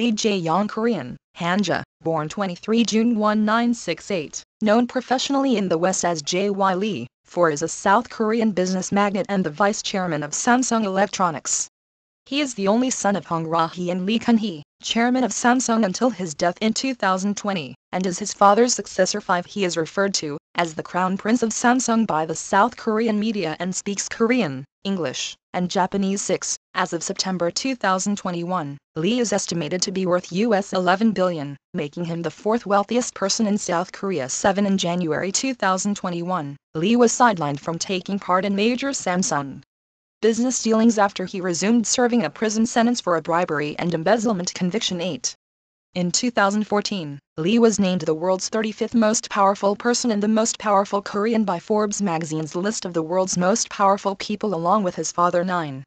Lee Jae-yong Korean, Hanja, born 23 June 1968, known professionally in the West as J.Y. Lee, 4 is a South Korean business magnate and the vice chairman of Samsung Electronics. He is the only son of Hong Ra-hee and Lee Kun-hee, chairman of Samsung until his death in 2020, and is his father's successor 5 he is referred to as the crown prince of Samsung by the South Korean media and speaks Korean, English, and Japanese 6. As of September 2021, Lee is estimated to be worth US 11 billion, making him the fourth wealthiest person in South Korea 7 in January 2021. Lee was sidelined from taking part in major Samsung business dealings after he resumed serving a prison sentence for a bribery and embezzlement conviction 8. In 2014, Lee was named the world's 35th most powerful person and the most powerful Korean by Forbes magazine's list of the world's most powerful people along with his father 9.